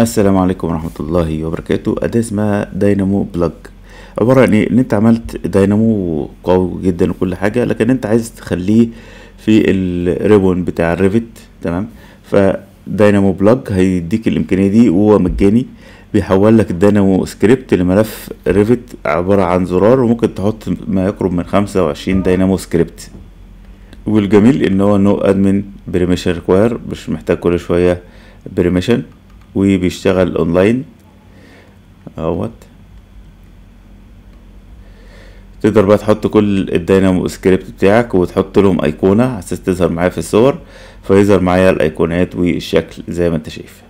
السلام عليكم ورحمة الله وبركاته. أداة اسمها DyPlug عبارة عن إيه؟ إن أنت عملت داينامو قوي جدا وكل حاجة لكن أنت عايز تخليه في ال ribbon بتاع ال Revit تمام؟ ف DyPlug هيديك الإمكانية دي وهو مجاني. بيحول لك ال Dynamo script لملف Revit عبارة عن زرار وممكن تحط ما يقرب من خمسة وعشرين Dynamo script والجميل إن هو no admin permission require مش محتاج كل شوية permission وبيشتغل أونلاين. اهوت تقدر بقى تحط كل ال Dynamo script بتاعك وتحط لهم أيقونة على أساس تظهر معايا في الصور فيظهر معايا الأيقونات والشكل زي ما أنت شايف.